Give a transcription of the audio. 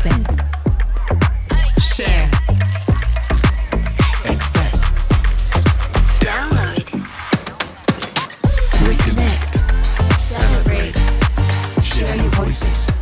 open, share, express, download, reconnect, celebrate, share your voices.